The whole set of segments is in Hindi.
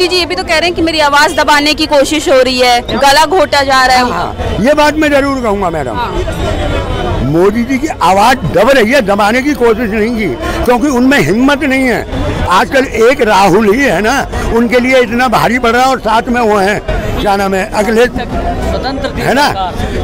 मोदी जी ये भी तो कह रहे हैं कि मेरी आवाज़ दबाने की कोशिश हो रही है। गला घोटा जा रहा है। हाँ ये बात मैं ज़रूर कहूँगा मैडम। हाँ। मोदी जी की आवाज़ दब रही है दबाने की कोशिश नहीं की क्योंकि उनमें हिम्मत नहीं है। आजकल एक राहुल ही है ना उनके लिए इतना भारी पड़ रहा है और साथ में वो है क्या नाम है अगले स्वतंत्र है ना?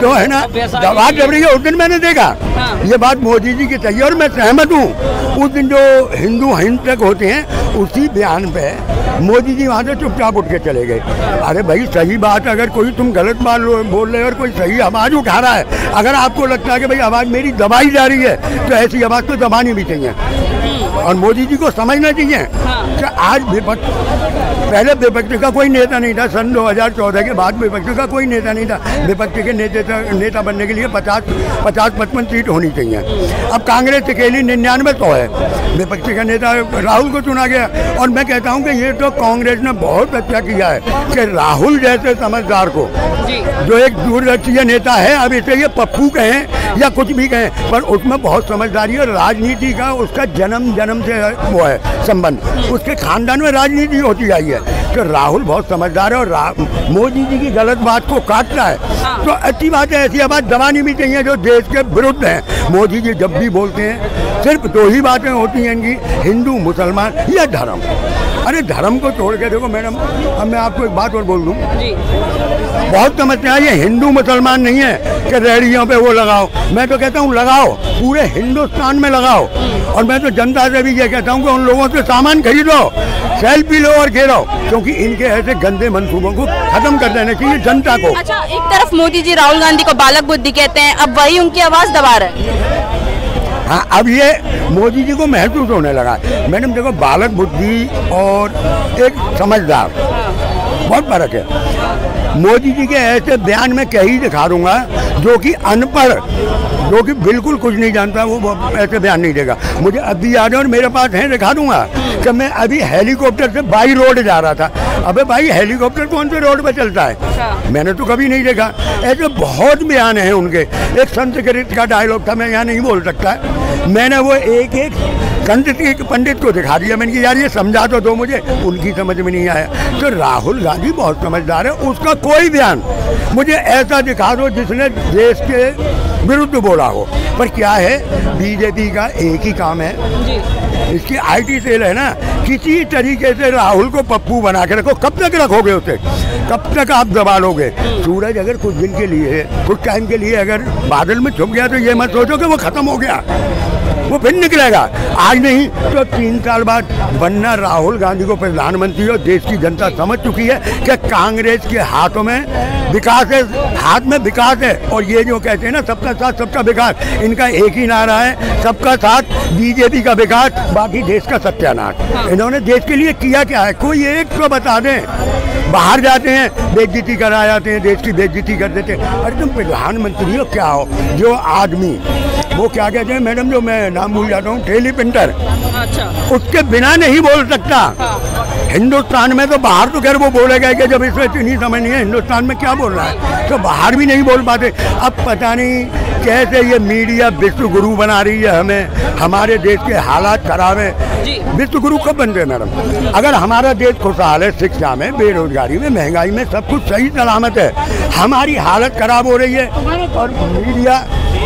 तो है ना? आवाज़ दब रही है उस दिन मैंने देखा। हाँ। ये बात मोदी जी की चाहिए और मैं सहमत हूँ। उस दिन जो हिंदू हिंसक होते हैं उसी बयान पे मोदी जी वहाँ से चुपचाप उठ के चले गए। अरे भाई, सही बात अगर कोई तुम गलत बात बोल रहे हो और कोई सही आवाज़ उठा रहा है, अगर आपको लगता है कि भाई आवाज़ मेरी दबाई जा रही है तो ऐसी आवाज़ तो दबानी भी चाहिए। और मोदी जी को समझना चाहिए कि आज विपक्ष पहले विपक्ष का कोई नेता नहीं था सन 2014 के बाद विपक्ष का कोई नेता नहीं था। विपक्ष के नेता नेता बनने के लिए 50 50 पचपन सीट होनी चाहिए। अब कांग्रेस अकेली निन्यानवे तो है। विपक्ष का नेता राहुल को चुना गया। और मैं कहता हूँ कि ये तो कांग्रेस ने बहुत अच्छा किया है कि राहुल जैसे समझदार को जो एक दूरदर्शीय नेता है अब इसे ये पप्पू कहें या कुछ भी कहें पर उसमें बहुत समझदारी है और राजनीति का उसका जन्म जन्म से वो है संबंध। उसके खानदान में राजनीति होती आई है। तो राहुल बहुत समझदार है और मोदी जी की गलत बात को काटता है। तो अच्छी बात है ऐसी आवाज़ दबानी भी चाहिए जो देश के विरुद्ध हैं। मोदी जी जब भी बोलते हैं सिर्फ़ दो ही बातें होती हैं इनकी हिंदू मुसलमान या धर्म। अरे धर्म को छोड़ के देखो मैडम अब मैं आपको एक बात और बोल दूँ। बहुत समस्या है ये हिंदू मुसलमान नहीं है कि रेडियो पे वो लगाओ। मैं तो कहता हूँ लगाओ पूरे हिंदुस्तान में लगाओ। और मैं तो जनता से भी ये कहता हूँ कि उन लोगों से सामान खरीदो सेल्फी लो और घेरो क्योंकि इनके ऐसे गंदे मंसूबों को खत्म कर देना चाहिए जनता को। अच्छा एक तरफ़ मोदी जी राहुल गांधी को बालक बुद्धि कहते हैं अब वही उनकी आवाज़ दबा रहे हैं। हाँ अब ये मोदी जी को महसूस होने लगा। मैडम, देखो, बालक बुद्धि और एक समझदार, बहुत फ़र्क है। मोदी जी के ऐसे बयान में कहीं दिखा दूँगा, जो कि अनपढ़, जो कि बिल्कुल कुछ नहीं जानता, वो ऐसे बयान नहीं देगा। मुझे अभी याद है और मेरे पास है, दिखा दूँगा। कि मैं अभी हेलीकॉप्टर से बाई रोड जा रहा था अबे भाई हेलीकॉप्टर कौन से रोड पर चलता है? मैंने तो कभी नहीं देखा। ऐसे बहुत बयान हैं उनके। एक संस्कृत का डायलॉग था मैं यहाँ नहीं बोल सकता। मैंने वो एक एक संत के पंडित को दिखा दिया मैंने कहा यार ये समझा तो दो मुझे। उनकी समझ में नहीं आया। तो राहुल गांधी बहुत समझदार है उसका कोई बयान मुझे ऐसा दिखा दो जिसने देश के विरुद्ध बोला हो। पर क्या है बीजेपी का एक ही काम है। इसकी आईटी सेल है ना किसी तरीके से राहुल को पप्पू बना के रखो। कब तक रखोगे उसे? कब तक आप दबा लोगे? सूरज अगर कुछ दिन के लिए कुछ टाइम के लिए अगर बादल में छुप गया तो ये मत सोचो कि वो खत्म हो गया। वो फिर निकलेगा। आज नहीं तो तीन साल बाद बनना राहुल गांधी को प्रधानमंत्री और देश की जनता समझ चुकी है कि कांग्रेस के हाथों में विकास है, हाथ में विकास है। और ये जो कहते हैं ना, सबका साथ, सबका विकास, इनका एक ही नारा है, सबका साथ बीजेपी का विकास, बाकी देश का सत्यानाश। इन्होंने देश के लिए किया क्या है? कोई एक तो बता दें। बाहर जाते हैं, बेइज्जती करा जाते हैं, देश की बेइज्जती कर देते हैं। अरे तुम प्रधानमंत्री हो, क्या हो? जो आदमी वो क्या कहते हैं मैडम जो मैं नाम भूल जाता हूँ टेली प्रिंटर अच्छा। उसके बिना नहीं बोल सकता। हिंदुस्तान में तो बाहर तो खैर वो बोलेगा कि जब इसमें इतनी समझ नहीं है हिंदुस्तान में क्या बोल रहा है? तो बाहर भी नहीं बोल पाते। अब पता नहीं कैसे ये मीडिया विश्व गुरु बना रही है हमें। हमारे देश के हालात खराब है। विश्व गुरु कब बन गए मैडम? अगर हमारा देश खुशहाल है शिक्षा में बेरोजगारी में महँगाई में सब कुछ सही सलामत है। हमारी हालत खराब हो रही है और मीडिया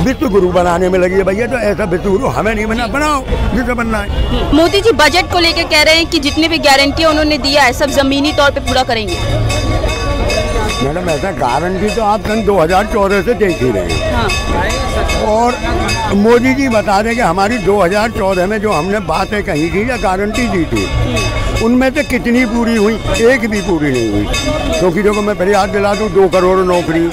विश्व गुरु बनाने में लगी है भैया तो ऐसा बेसूर हमें नहीं बना बनाओ, जिसे बनना है। मोदी जी, बजट को लेकर कह रहे हैं कि जितने भी गारंटी उन्होंने दिया है, सब जमीनी तौर पे पूरा करेंगे। मैडम ऐसा गारंटी तो आप सन 2014 से देख ही रहे हैं। हाँ। और मोदी जी बता दें कि हमारी 2014 में जो हमने बातें कही थी या गारंटी दी थी। उनमें से कितनी पूरी हुई एक भी पूरी नहीं हुई। क्योंकि देखो मैं फिर याद दिला दूँ दो करोड़ नौकरी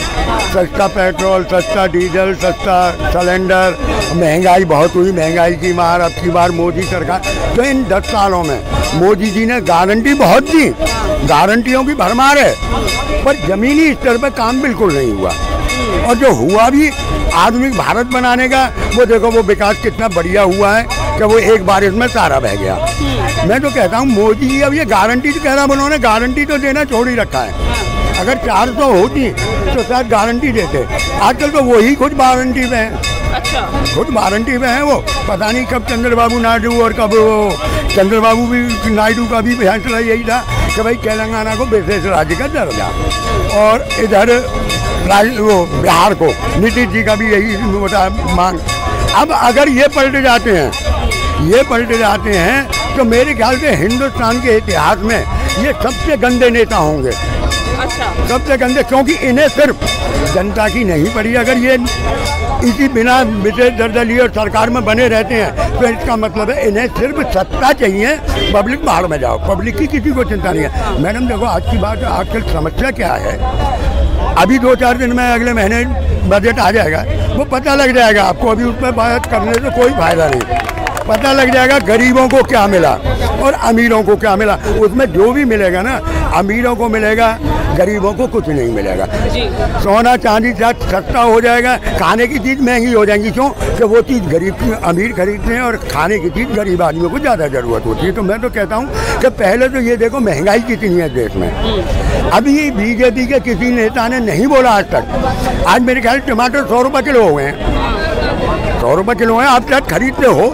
सस्ता पेट्रोल सस्ता डीजल सस्ता सिलेंडर महँगाई बहुत हुई महँगाई की मार अब की बार मोदी सरकार तो इन दस सालों में मोदी जी ने गारंटी बहुत दी। गारंटियों की भरमार है। पर जमीनी स्तर पर काम बिल्कुल नहीं हुआ। और जो हुआ भी, आधुनिक भारत बनाने का, वो देखो, वो विकास कितना बढ़िया हुआ है कि वो एक बारिश में सारा बह गया। मैं तो कहता हूँ, मोदी जी, अब ये गारंटी तो कह रहा उन्होंने गारंटी तो देना छोड़ ही रखा है। अगर चार सौ होती तो शायद गारंटी देते। आजकल तो वही कुछ गारंटी में है। अच्छा। खुद वारंटी में है वो। पता नहीं कब चंद्रबाबू नायडू और कब वो चंद्रबाबू भी, नायडू का भी फैसला यही था कि भाई तेलंगाना को विशेष राज्य का दर्जा। और इधर वो बिहार को, नीतीश जी का भी यही मांग। अब अगर ये पलट जाते हैं, ये पलट जाते हैं तो मेरे ख्याल से हिंदुस्तान के इतिहास में ये सबसे गंदे नेता होंगे। अच्छा। सबसे गंदे क्योंकि इन्हें सिर्फ़ जनता की नहीं पड़ी, अगर ये इसी बिना विशेष दर्जा लिए और सरकार में बने रहते हैं तो इसका मतलब है इन्हें सिर्फ़ सत्ता चाहिए, पब्लिक बाहर में जाओ। पब्लिक की किसी को चिंता नहीं है। मैडम, देखो, आज की बात, आजकल समस्या क्या है? अभी दो चार दिन में अगले महीने बजट आ जाएगा, वो पता लग जाएगा आपको। अभी उस पर बात करने से कोई फ़ायदा नहीं। पता लग जाएगा गरीबों को क्या मिला और अमीरों को क्या मिला। उसमें जो भी मिलेगा ना, अमीरों को मिलेगा गरीबों को कुछ नहीं मिलेगा। सोना चांदी सब सस्ता हो जाएगा। खाने की चीज़ महँगी हो जाएँगी क्यों? कि वो चीज़ गरीब अमीर खरीदते हैं और खाने की चीज़ गरीब आदमियों को ज़्यादा ज़रूरत होती है। तो मैं तो कहता हूँ कि पहले तो ये देखो महँगाई कितनी है देश में। अभी बीजेपी के किसी नेता ने नहीं बोला आज तक। आज मेरे ख्याल टमाटर सौ रुपये किलो हो गए हैं। सौ रुपये किलो हैं आप शायद खरीदते हो।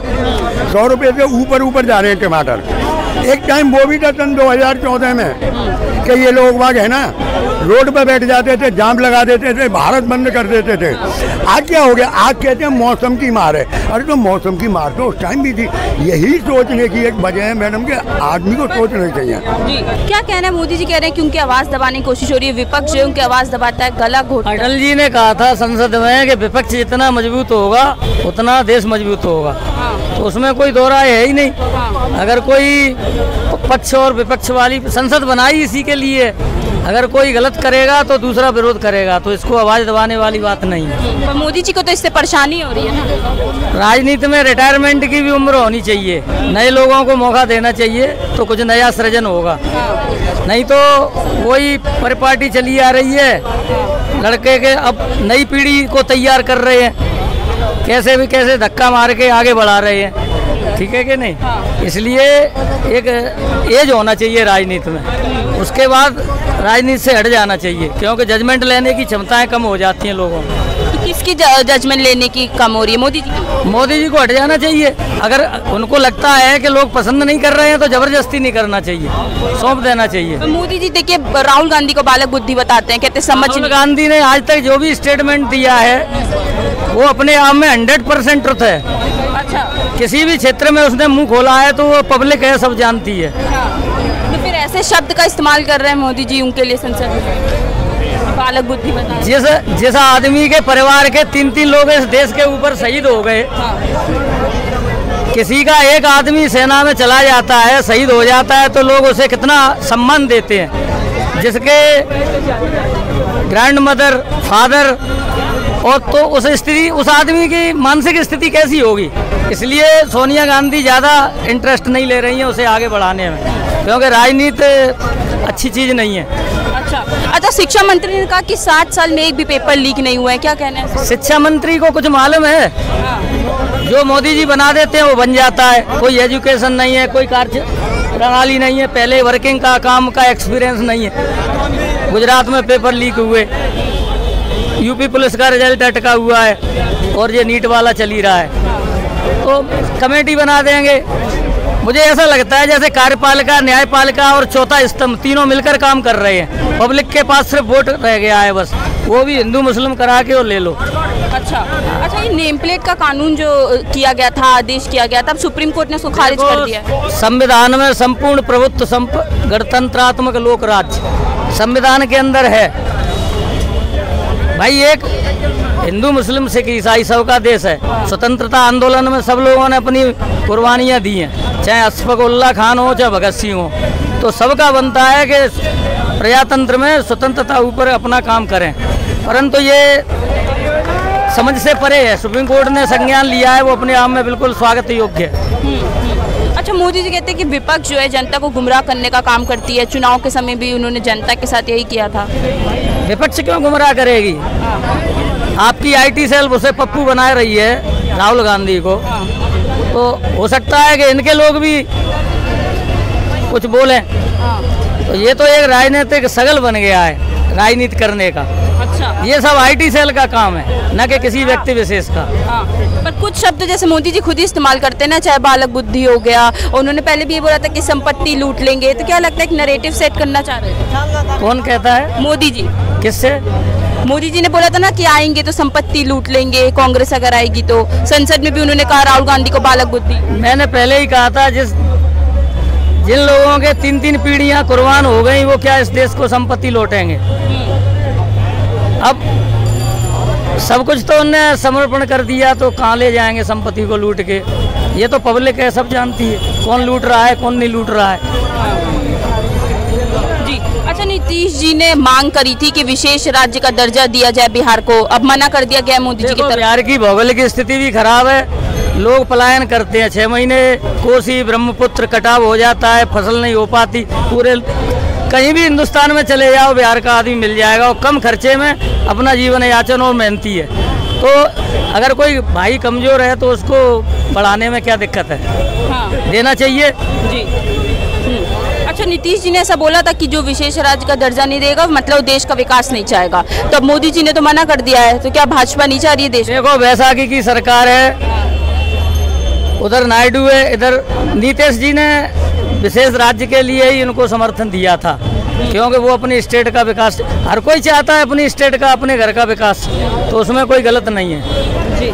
सौ रुपये से ऊपर ऊपर जा रहे हैं टमाटर। एक टाइम वो भी था सन 2014 में कि ये लोग बाग है ना? रोड पर बैठ जाते थे जाम लगा देते थे भारत बंद कर देते थे। आज क्या हो गया? आज कहते हैं मौसम की मार है। अरे तो मौसम की मार तो उस टाइम भी थी। यही सोचने की एक वजह है मैडम कि आदमी को सोचना चाहिए। जी क्या कहना है? मोदी जी कह रहे हैं कि उनकी आवाज़ दबाने की कोशिश हो रही है विपक्ष जो उनकी आवाज़ दबाता है गला घोटता है। अटल जी ने कहा था संसद में कि विपक्ष जितना मज़बूत होगा उतना देश मज़बूत होगा। तो उसमें कोई दो राय है ही नहीं। अगर कोई पक्ष और विपक्ष वाली संसद बनाई इसी के लिए अगर कोई गलत करेगा तो दूसरा विरोध करेगा तो इसको आवाज़ दबाने वाली बात नहीं है। पर मोदी जी को तो इससे परेशानी हो रही है ना? राजनीति में रिटायरमेंट की भी उम्र होनी चाहिए। नए लोगों को मौका देना चाहिए तो कुछ नया सृजन होगा। नहीं तो वही परिपाटी चली आ रही है लड़के के अब नई पीढ़ी को तैयार कर रहे हैं। कैसे भी कैसे धक्का मार के आगे बढ़ा रहे हैं। ठीक है कि नहीं? इसलिए एक एज होना चाहिए राजनीति में। उसके बाद राजनीति से हट जाना चाहिए क्योंकि जजमेंट लेने की क्षमताएँ कम हो जाती हैं लोगों में। तो किसकी जजमेंट लेने की कम हो रही है? मोदी जी की। मोदी जी को हट जाना चाहिए। अगर उनको लगता है कि लोग पसंद नहीं कर रहे हैं तो ज़बरदस्ती नहीं करना चाहिए। सौंप देना चाहिए। पर मोदी जी देखिए राहुल गांधी को बालक बुद्धि बताते हैं कहते समझ राहुल गांधी ने आज तक जो भी स्टेटमेंट दिया है वो अपने आप में हंड्रेड परसेंट ट्रुथ है। किसी भी क्षेत्र में उसने मुँह खोला है तो वो पब्लिक है सब जानती है। तो फिर ऐसे शब्द का इस्तेमाल कर रहे हैं मोदी जी उनके लिए संसद में? बालक बुद्धि जिस जिस आदमी के परिवार के तीन तीन लोग इस देश के ऊपर शहीद हो गए किसी का एक आदमी सेना में चला जाता है शहीद हो जाता है तो लोग उसे कितना सम्मान देते हैं। जिसके ग्रैंड मदर फादर और तो उस स्थिति उस आदमी की मानसिक स्थिति कैसी होगी? इसलिए सोनिया गांधी ज़्यादा इंटरेस्ट नहीं ले रही हैं उसे आगे बढ़ाने में क्योंकि राजनीति अच्छी चीज़ नहीं है। अच्छा। अच्छा शिक्षा मंत्री ने कहा कि सात साल में एक भी पेपर लीक नहीं हुआ है क्या कहना है? शिक्षा मंत्री को कुछ मालूम है? जो मोदी जी बना देते हैं वो बन जाता है। कोई एजुकेशन नहीं है कोई कार्य प्रणाली नहीं है पहले वर्किंग का काम का एक्सपीरियंस नहीं है। गुजरात में पेपर लीक हुए। यूपी पुलिस का रिज़ल्ट अटका हुआ है और ये नीट वाला चल ही रहा है। तो कमेटी बना देंगे। मुझे ऐसा लगता है जैसे कार्यपालिका न्यायपालिका और चौथा स्तंभ तीनों मिलकर काम कर रहे हैं। पब्लिक के पास सिर्फ़ वोट रह गया है बस। वो भी हिंदू मुस्लिम करा के और ले लो। अच्छा। अच्छा ये नेम प्लेट का कानून जो किया गया था आदेश किया गया था अब सुप्रीम कोर्ट ने उसको खारिज कर दिया संविधान में संपूर्ण प्रभुत्व संप गणतंत्रात्मक लोक राज्य संविधान के अंदर है। भाई, एक हिंदू मुस्लिम सिख ईसाई सब का देश है। स्वतंत्रता आंदोलन में सब लोगों ने अपनी कुर्बानियाँ दी हैं। चाहे अशफाकुल्ला खान हो, चाहे भगत सिंह हो। तो सबका बनता है कि प्रजातंत्र में स्वतंत्रता ऊपर अपना काम करें। परंतु ये समझ से परे है। सुप्रीम कोर्ट ने संज्ञान लिया है, वो अपने आप में बिल्कुल स्वागत योग्य है। अच्छा मोदी जी कहते हैं कि विपक्ष जो है जनता को गुमराह करने का काम करती है। चुनाव के समय भी उन्होंने जनता के साथ यही किया था। विपक्ष क्यों गुमराह करेगी? आपकी आईटी सेल उसे पप्पू बना रही है, राहुल गांधी को। तो हो सकता है कि इनके लोग भी कुछ बोलें। तो ये तो एक राजनीतिक सगल बन गया है। राजनीति करने का। अच्छा। ये सब आईटी सेल का काम है न कि किसी व्यक्ति विशेष का। हाँ। पर कुछ शब्द जैसे मोदी जी खुद ही इस्तेमाल करते हैं ना चाहे बालक बुद्धि हो गया उन्होंने पहले भी ये बोला था कि संपत्ति लूट लेंगे। तो क्या लगता है एक नरेटिव सेट करना चाह रहे थे कौन कहता है? मोदी जी। किससे? मोदी जी ने बोला था ना कि आएँगे तो संपत्ति लूट लेंगे कांग्रेस अगर आएगी तो। संसद में भी उन्होंने कहा राहुल गांधी को बालक बुद्धि। मैंने पहले ही कहा था जिस जिन लोगों के तीन तीन पीढ़ियाँ कुर्बान हो गई वो क्या इस देश को संपत्ति लौटेंगे? अब सब कुछ तो उनने समर्पण कर दिया तो कहाँ ले जाएँगे संपत्ति को लूट के? ये तो पब्लिक है सब जानती है कौन लूट रहा है कौन नहीं लूट रहा है। जी अच्छा नीतीश जी ने मांग करी थी कि विशेष राज्य का दर्जा दिया जाए बिहार को। अब मना कर दिया गया मोदी जी की तरफ़। बिहार की भौगोलिक स्थिति भी खराब है लोग पलायन करते हैं। छह महीने कोसी ब्रह्मपुत्र कटाव हो जाता है फ़सल नहीं हो पाती। पूरे कहीं भी हिंदुस्तान में चले जाओ बिहार का आदमी मिल जाएगा। और कम खर्चे में अपना जीवन याचन और मेहनती है। तो अगर कोई भाई कमज़ोर है तो उसको बढ़ाने में क्या दिक्कत है? हाँ। देना चाहिए। जी। हम्म। अच्छा नीतीश जी ने ऐसा बोला था कि जो विशेष राज्य का दर्जा नहीं देगा मतलब देश का विकास नहीं चाहेगा। तो अब मोदी जी ने तो मना कर दिया है। तो क्या भाजपा नहीं चाह रही है देश? देखो वैशाखी की सरकार है। उधर नायडू है, इधर नीतीश जी ने विशेष राज्य के लिए ही इनको समर्थन दिया था, क्योंकि वो अपनी स्टेट का विकास, हर कोई चाहता है अपनी स्टेट का, अपने घर का विकास तो उसमें कोई गलत नहीं है। जी।